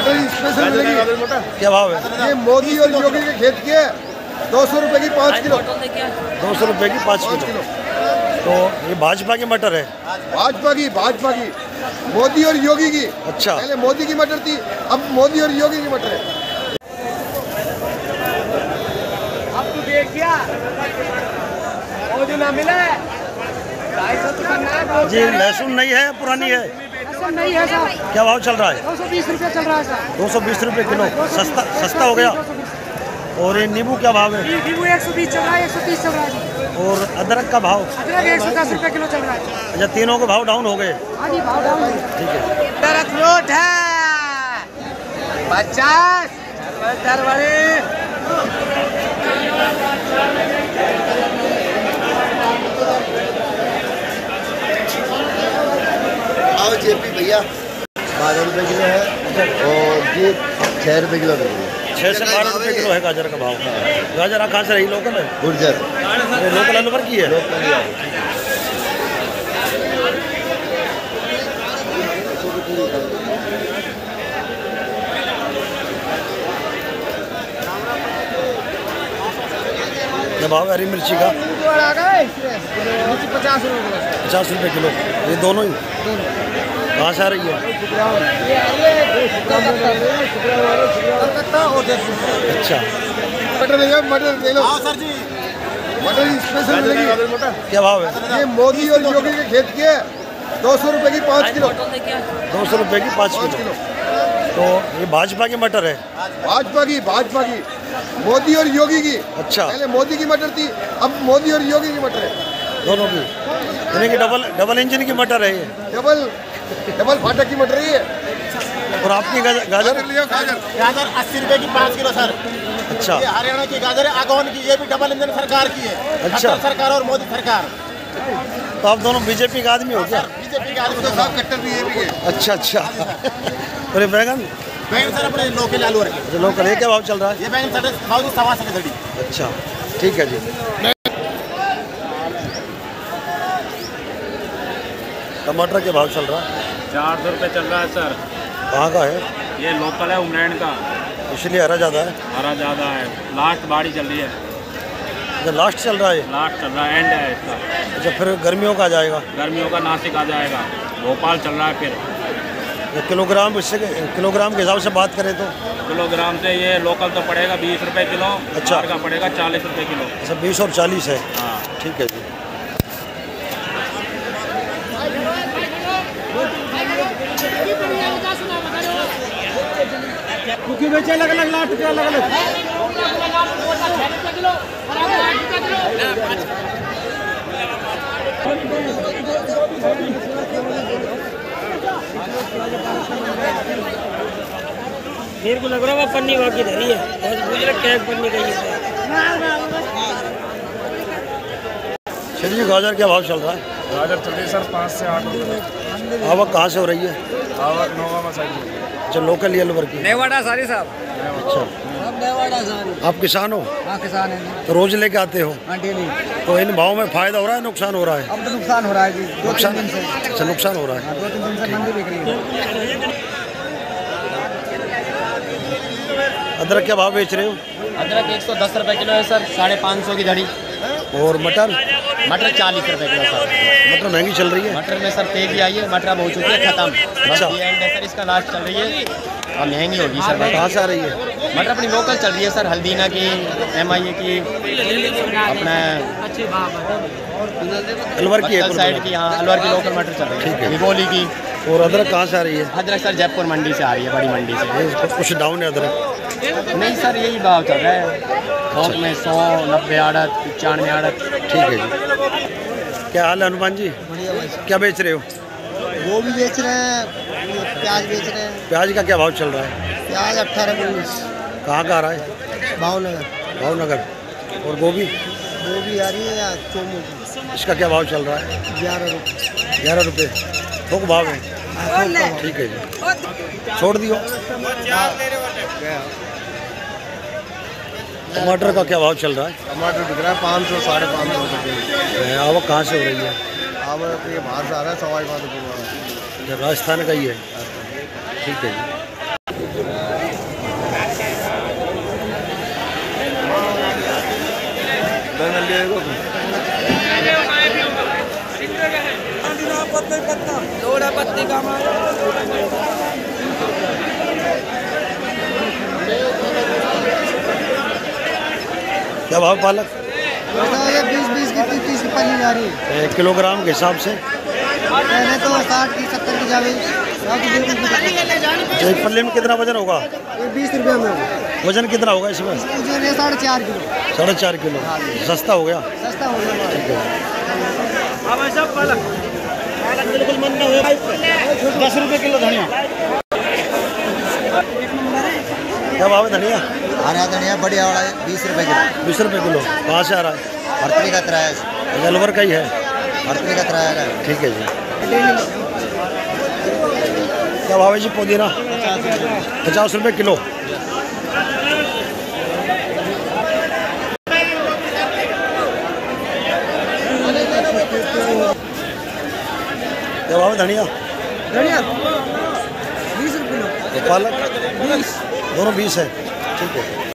मटर स्पेशल मिलेगी। क्या भाव है? ये मोदी और योगी के खेत के दो सौ रुपए की पाँच किलो। दो सौ रुपये की पाँच किलो। तो ये भाजपा की मटर है। भाजपा की भाजपा की। मोदी और योगी की। अच्छा। पहले मोदी की मटर थी अब मोदी और योगी की मटर है। अब तू देख क्या? वो जो ना मिला है। तो है जी लहसुन नहीं है पुरानी है। नहीं है साहब। क्या भाव चल रहा है? दो सौ बीस रुपया चल रहा है साहब। दो सौ बीस रुपये किलो। सस्ता सस्ता हो गया? और ये नींबू क्या भाव है? नींबू एक सौ बीस चल रहा है एक सौ तीस चल रहा है। और अदरक का भाव? अदरक एक सौ दस रुपया किलो चल रहा है। अच्छा तीनों के भाव डाउन हो गए। हाँ जी भाव डाउन ठीक है। अदरक है पचास आओ जेपी भैया बारह रुपए किलो है और ये छः रुपए किलो मिलेगी छः से बारह रुपये किलो है गाजर का भाव। गाजर कहाँ से रही लोकल? है गुर्जर लोकल अलवर की है? क्या भाव हरी मिर्ची का। पचास रुपये पचास रुपये किलो। ये दोनों ही? कहाँ से आ रही है? अच्छा। मटर ले जाओ मटर ले लो। सर जी। मटर स्पेशल मिलेगी। क्या भाव है? ये मोदी और योगी के खेत के दो सौ रुपए की पाँच किलो। दो सौ रुपये की पाँच पाँच किलो। किलो। तो ये भाजपा की मटर है? भाजपा की भाजपा की। मोदी और योगी की। अच्छा। पहले मोदी की मटर थी अब मोदी और योगी की मटर है। दोनों की। यानी कि डबल डबल इंजन की मटर है ये। डबल डबल फाटक की मटर है और आपकी गाजर? गाजर गाजर। गाजर अस्सी रुपए की पाँच किलो सर। अच्छा। ये हरियाणा की गाजर है आगोन की ये भी डबल इंजन सरकार की है। अच्छा। सरकार और मोदी सरकार। तो आप दोनों बीजेपी का आदमी हो क्या? बीजेपी के आदमी। तो साहब कट्टर भी है अच्छा अच्छा। अरे बैगन बैंगन सर अपने लोकल आलू रखे जो लोकल है। क्या भाव चल रहा है? ये बैंगन सर खाओ जी सवा सौ धड़ी अच्छा ठीक है जी। टमाटर के भाव चल रहा है? चार सौ रुपये चल रहा है सर। कहाँ का है? ये लोकल है उमरैन का। इसलिए हरा ज़्यादा है। हरा ज़्यादा है। लास्ट बाड़ी चल रही है। अच्छा लास्ट चल रहा है? लास्ट चल रहा है एंड है इसका। अच्छा फिर गर्मियों का आ जाएगा। गर्मियों का नासिक आ जाएगा। भोपाल चल रहा है फिर। या किलोग्राम इससे किलोग्राम के हिसाब से बात करें तो। किलोग्राम से ये लोकल तो पड़ेगा बीस रुपये किलो अच्छा। का पड़ेगा चालीस रुपये किलो। अच्छा बीस और चालीस है। हाँ। ठीक है जी। क्योंकि बेचे अलग अलग लाख रुपया अलग अलग। मेरे को लग रहा है वो पन्नी बाकी धरी है। बस पूछ रहे क्या पन्नी कही है चलिए जी गाजर क्या भाव चल रहा है? गाजर चल रही है सर पाँच से आठ रुपये आवक कहाँ से हो रही है? आवक नोवा में साइड अच्छा लोकल ही अलवर की। नेवाड़ा सारी साहब। अच्छा। आप किसान हो? हाँ किसान है तो रोज लेके आते हो? हाँ डेली। तो इन भाव में फ़ायदा हो रहा है नुकसान हो रहा है? अब तो नुकसान हो रहा है जी नुकसान अच्छा नुकसान हो रहा है। हाँ, दो तीन दिन से मंदी बिक रही है। अदरक क्या भाव बेच रहे हो? अदरक एक सौ दस रुपए किलो है सर साढ़े पाँच सौ की धड़ी और मटर? मटर चालीस रुपए किलो सर। मटर महँगी चल रही है। मटर में सर तेज़ी आई है मटर अब हो चुकी है खत्म। अच्छा। सर इसका लास्ट चल रही है। और महँगी होगी सर कहाँ से आ रही है। मटर अपनी लोकल चल रही है सर हल्दीना की एम आई ए की अपना अलवर की है साइड की हाँ अलवर की लोकल मटर चल रही ठीक है। है निगोली की। और अदरक कहाँ से आ रही है? अदरक सर जयपुर मंडी से आ रही है बड़ी मंडी से। कुछ डाउन है अदरक। नहीं सर यही भाव चल रहा है। थोक में सौ नब्बे आड़त पचानवे आड़त। ठीक है जी। क्या हाल है हनुमान जी? क्या बेच रहे हो? वो भी बेच रहे हैं प्याज बेच रहे हैं। प्याज का क्या भाव चल रहा है? प्याज अट्ठारह उन्नीस कहाँ का आ रहा है? भावनगर। भावनगर। और गोभी? वो भी आ रही है या चोमू इसका क्या भाव चल रहा है? ग्यारह रुपये ग्यारह रुपये थोक भाव है? ठीक है जी। छोड़ दियो। टमाटर का क्या भाव चल रहा है? टमाटर बिक रहा है पाँच सौ साढ़े पाँच सौ रुपये है, आवक कहाँ से हो रही है? अब ये बाहर से आ रहा है सवाई रुपये राजस्थान का ही है। ठीक है क्या भाव पालक? बीस बीस की तीस तीस की पली जा रही है। किलोग्राम के हिसाब से। पहले तो साठ की सत्तर की जा रही है। एक पल्ले में कितना वज़न होगा? बीस रुपये में। वज़न कितना होगा इसमें? साढ़े चार किलो। साढ़े चार किलो। सस्ता हो गया? सस्ता हो गया। दस रुपये किलो धनिया। क्या भाव है धनिया? हरा धनिया बढ़िया वाला है बीस रुपये किलो। बीस रुपये किलो। कहाँ से आ रहा है? भरतरी का किराया। अलवर का ही है। भरतरी का किराया का ठीक है जी। क्या भाव है जी पुदीना? पचास रुपये किलो। क्या भाव है धनिया? धनिया? बीस रुपये किलो। पालक? दोनों बीस है। ठीक है।